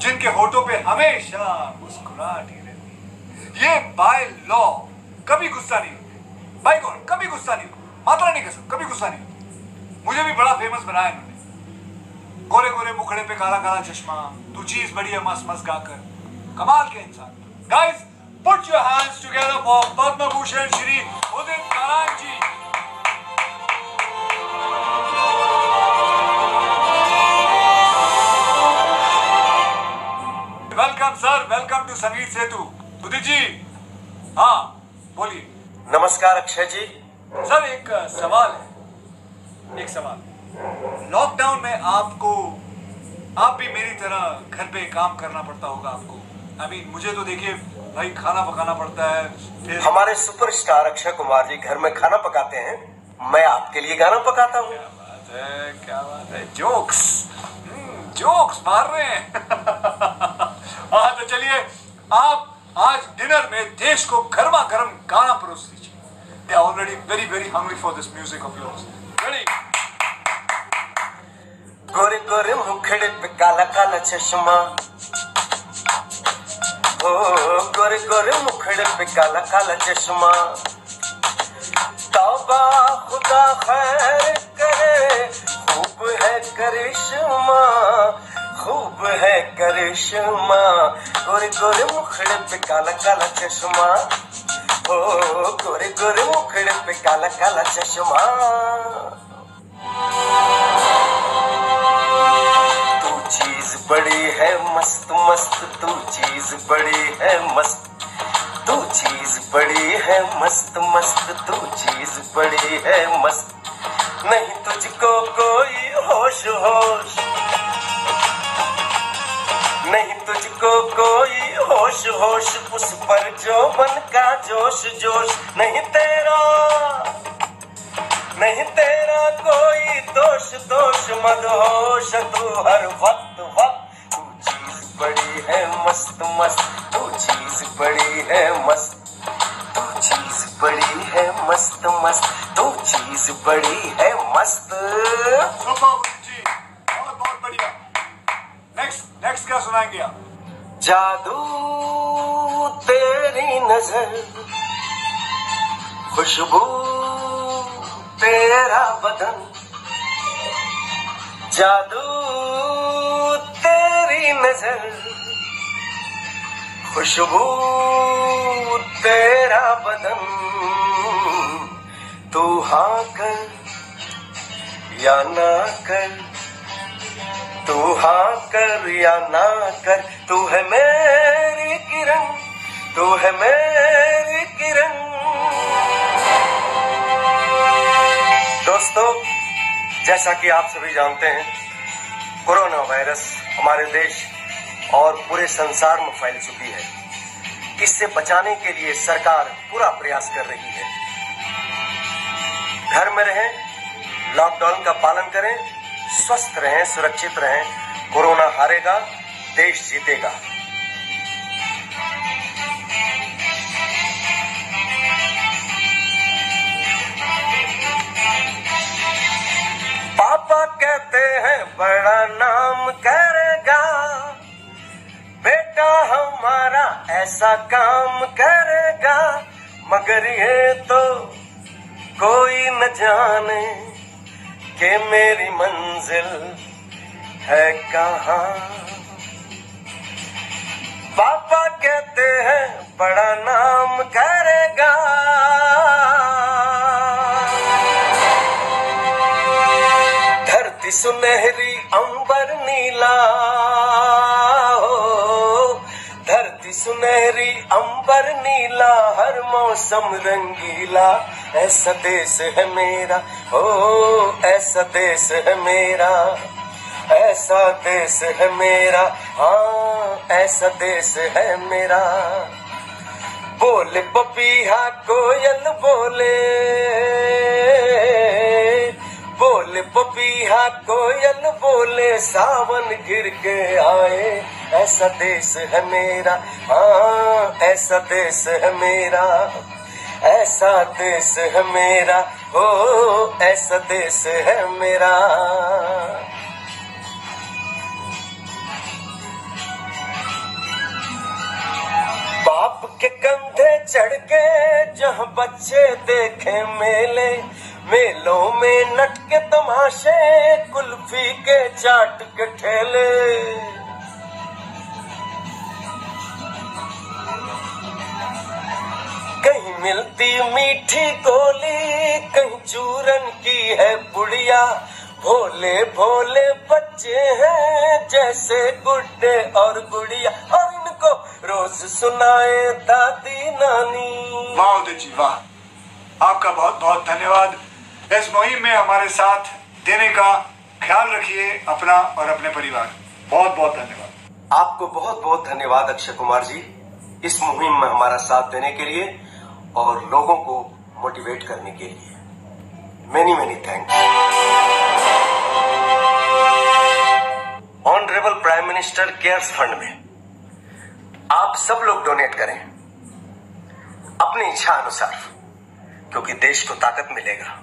जिनके होठों पे हमेशा मुस्कुराहट ही रहती ये बाय लॉ कभी गुस्सा नहीं बाय गॉड कभी गुस्सा नहीं मात्रा नहीं कसम कभी गुस्सा नहीं मुझे भी बड़ा फ़ेमस बनाया इन्होंने। गोरे गोरे मुखड़े पे काला काला चश्मा, तू चीज़ बड़ी है मस मस गाकर। कमाल के इंसान। Guys put your hands together for Padma Bhushan Shri Udit Narayan ji welcome to Sangeet Setu. Udit जी। हाँ बोलिए। नमस्कार अक्षय जी। सर एक सवाल है। एक सवाल। लॉकडाउन में आपको आप भी मेरी तरह घर पे काम करना पड़ता होगा आपको। आई I मीन mean, मुझे तो देखिए भाई खाना पकाना पड़ता है फिर हमारे सुपरस्टार अक्षय कुमार जी घर में खाना पकाते हैं। मैं आपके लिए गाना पकाता हूँ। क्या बात है क्या बात है। जोक्स जोक्स मार रहे हैं। हाँ तो चलिए, आप आज डिनर में देश को गर्मा गर्म गाना परोस दीजिए they are already very very hungry for this music of yours ready गोरे गोरे मुखड़े पे काला काला चश्मा। ओ, गोरे गोरे मुखड़े पे काला काला चश्मा। तौबा खुदा खैर करे, खूब है करिश्मा। खूब है करिश्मा। गोरे गोरे मुखड़े पे काला काला चश्मा। हो गोरे गोरे मुखड़े पे काला काला चश्मा। तू चीज़ बड़ी है मस्त मस्त। तू चीज़ बड़ी है मस्त। तू चीज़ बड़ी है मस्त मस्त। तू चीज़ बड़ी है मस्त। नहीं तुझको कोई होश होश नहीं तुझको कोई होश होश, उस पर जो बन का जोश जोश। नहीं तेरा नहीं तेरा कोई दोष दोष। मदहोश तू हर वक्त वक्त। तू चीज़ बड़ी है मस्त मस्त। तू चीज़ बड़ी है मस्त। तू चीज़ बड़ी है मस्त मस्त। तू चीज़ बड़ी है मस्त सुपर जी बहुत बहुत बढ़िया नेक्स्ट क्या सुनाएँगे आप? जादू तेरी नज़र, खुशबू तेरा बदन। जादू तेरी नज़र, खुशबू तेरा बदन। तू हाँ कर या ना कर तू हाँ कर या ना कर, तू है मेरी किरण, तू है मेरी किरण। दोस्तों, जैसा कि आप सभी जानते हैं, कोरोना वायरस हमारे देश और पूरे संसार में फैल चुकी है। इससे बचाने के लिए सरकार पूरा प्रयास कर रही है। घर में रहें लॉकडाउन का पालन करें स्वस्थ रहें, सुरक्षित रहें, कोरोना हारेगा, देश जीतेगा। पापा कहते हैं, बड़ा नाम करेगा। बेटा हमारा ऐसा काम करेगा, मगर ये तो कोई न जाने। कि मेरी मंजिल है कहा? पापा कहते हैं बड़ा नाम करेगा। धरती सुनहरी, अंबर नीला। सुनहरी अंबर नीला, हर मौसम रंगीला। ऐसा देश है मेरा हो ऐसा देश है मेरा। ऐसा देश है मेरा हाँ ऐसा देश है मेरा। बोले पपीहा कोयल बोले। नेहा कोयल बोले, सावन गिर के आए। ऐसा देश है मेरा हाँ ऐसा देश है मेरा। ऐसा देश है मेरा हो ऐसा देश है मेरा। बाप के कंधे चढ़ के जहाँ बच्चे देखे मेले मेलों में नटके तमाशे, कुल्फी के चाट के ठेले। कहीं मिलती मीठी गोली, कहीं चूरन की है पुड़िया। भोले भोले बच्चे हैं जैसे गुड्डे और गुड़िया। और इनको रोज सुनाए दादी नानी। वाह जी, वाह। आपका बहुत बहुत धन्यवाद। इस मुहिम में हमारे साथ देने का ख्याल रखिए अपना और अपने परिवार। बहुत बहुत धन्यवाद। आपको बहुत बहुत धन्यवाद अक्षय कुमार जी, इस मुहिम में हमारा साथ देने के लिए और लोगों को मोटिवेट करने के लिए। Many many thank honourable prime minister cares fund में आप सब लोग डोनेट करें। अपनी इच्छा अनुसार, क्योंकि देश को ताकत मिलेगा।